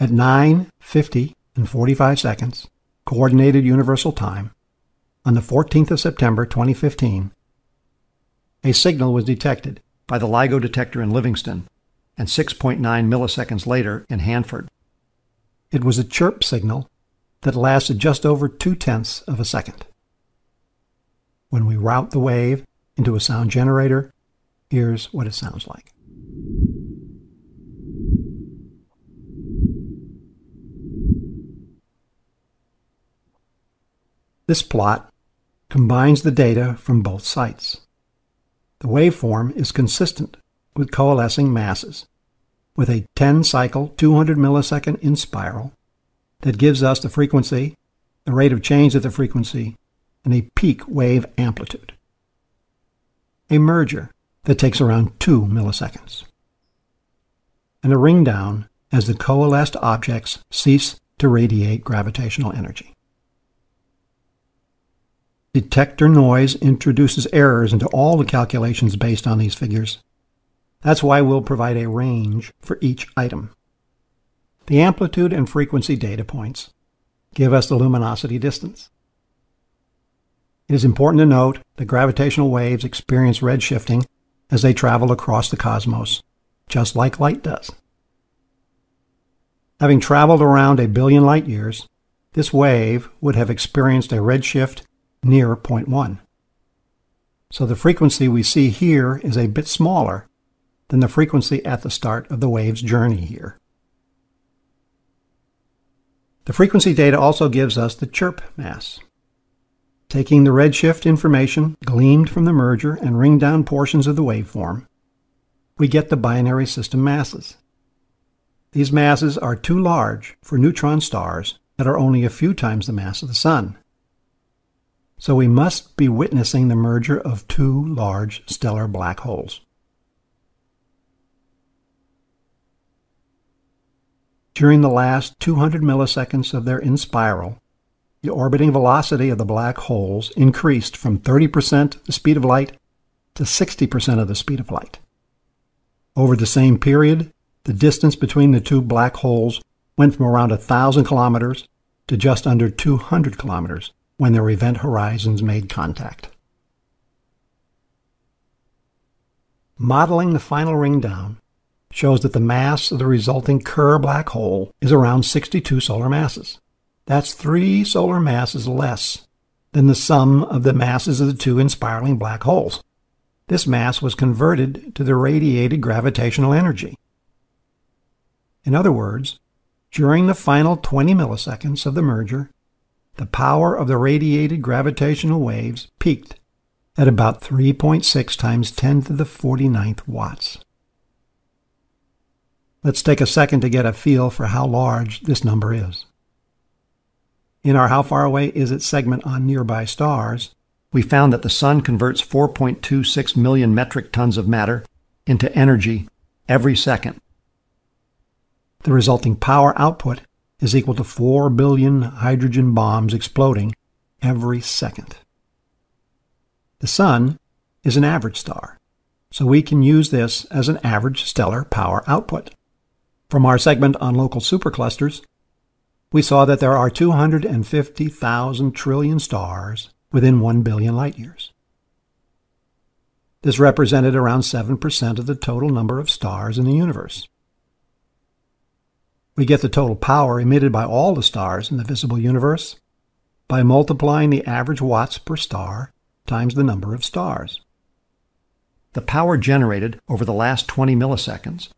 At 9:50 and 45 seconds, Coordinated Universal Time, on the 14th of September 2015, a signal was detected by the LIGO detector in Livingston and 6.9 milliseconds later in Hanford. It was a chirp signal that lasted just over two tenths of a second. When we route the wave into a sound generator, here's what it sounds like. This plot combines the data from both sites. The waveform is consistent with coalescing masses, with a 10 cycle 200 millisecond inspiral that gives us the frequency, the rate of change of the frequency, and a peak wave amplitude. A merger that takes around 2 milliseconds. And a ring down as the coalesced objects cease to radiate gravitational energy. Detector noise introduces errors into all the calculations based on these figures. That's why we'll provide a range for each item. The amplitude and frequency data points give us the luminosity distance. It is important to note that gravitational waves experience redshifting as they travel across the cosmos, just like light does. Having traveled around a billion light years, this wave would have experienced a redshift near 0.1. So the frequency we see here is a bit smaller than the frequency at the start of the wave's journey here. The frequency data also gives us the chirp mass. Taking the redshift information gleaned from the merger and ring down portions of the waveform, we get the binary system masses. These masses are too large for neutron stars that are only a few times the mass of the Sun. So we must be witnessing the merger of two large stellar black holes. During the last 200 milliseconds of their inspiral, the orbiting velocity of the black holes increased from 30% the speed of light to 60% of the speed of light. Over the same period, the distance between the two black holes went from around 1,000 kilometers to just under 200 kilometers when their event horizons made contact. Modeling the final ring down shows that the mass of the resulting Kerr black hole is around 62 solar masses. That's three solar masses less than the sum of the masses of the two inspiraling black holes. This mass was converted to the radiated gravitational energy. In other words, during the final 20 milliseconds of the merger, the power of the radiated gravitational waves peaked at about 3.6 times 10 to the 49th watts. Let's take a second to get a feel for how large this number is. In our How Far Away Is It segment on nearby stars, we found that the Sun converts 4.26 million metric tons of matter into energy every second. The resulting power output is equal to 4 billion hydrogen bombs exploding every second. The Sun is an average star, so we can use this as an average stellar power output. From our segment on local superclusters, we saw that there are 250,000 trillion stars within 1 billion light years. This represented around 7% of the total number of stars in the universe. We get the total power emitted by all the stars in the visible universe by multiplying the average watts per star times the number of stars. The power generated over the last 20 milliseconds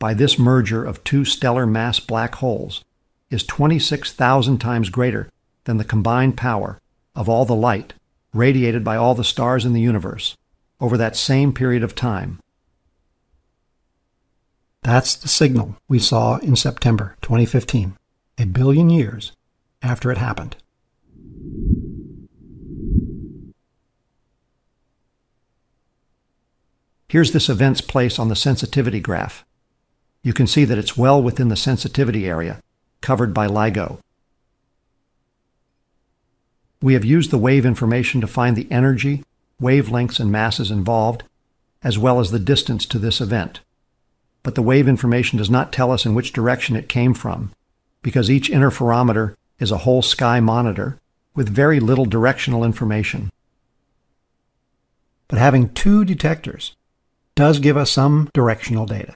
by this merger of two stellar mass black holes is 26,000 times greater than the combined power of all the light radiated by all the stars in the universe over that same period of time. That's the signal we saw in September 2015, a billion years after it happened. Here's this event's place on the sensitivity graph you can see that it's well within the sensitivity area covered by LIGO. We have used the wave information to find the energy, wavelengths, and masses involved, as well as the distance to this event. But the wave information does not tell us in which direction it came from because each interferometer is a whole sky monitor with very little directional information. But having two detectors does give us some directional data.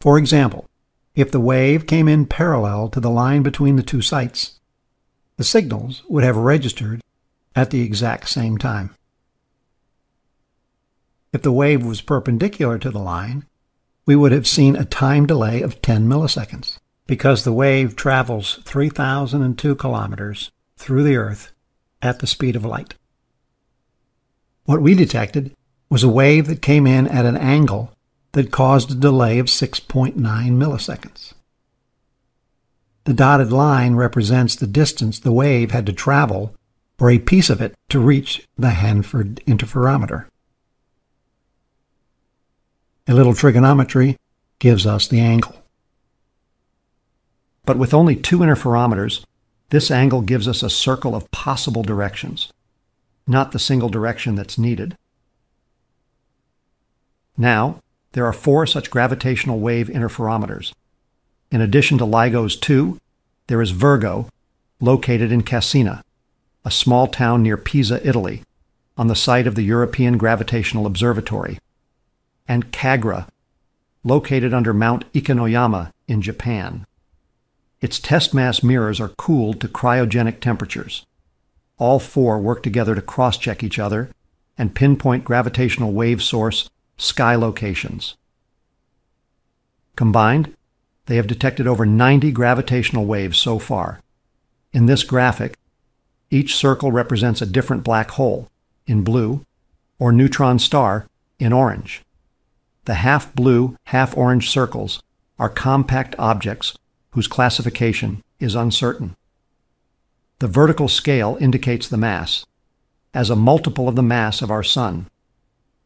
For example, if the wave came in parallel to the line between the two sites, the signals would have registered at the exact same time. If the wave was perpendicular to the line, we would have seen a time delay of 10 milliseconds because the wave travels 3,002 kilometers through the Earth at the speed of light. What we detected was a wave that came in at an angle that caused a delay of 6.9 milliseconds. The dotted line represents the distance the wave had to travel or a piece of it to reach the Hanford interferometer. A little trigonometry gives us the angle. But with only two interferometers, this angle gives us a circle of possible directions, not the single direction that's needed. Now, there are four such gravitational wave interferometers. In addition to LIGO's 2, there is Virgo, located in Cascina, a small town near Pisa, Italy, on the site of the European Gravitational Observatory and Kagra, located under Mount Ikenoyama in Japan. Its test mass mirrors are cooled to cryogenic temperatures. All four work together to cross check each other and pinpoint gravitational wave source sky locations. Combined, they have detected over 90 gravitational waves so far. In this graphic, each circle represents a different black hole in blue or neutron star in orange. The half blue, half orange circles are compact objects whose classification is uncertain. The vertical scale indicates the mass as a multiple of the mass of our Sun.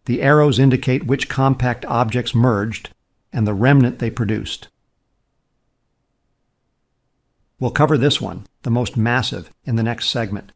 The arrows indicate which compact objects merged and the remnant they produced. We'll cover this one, the most massive, in the next segment.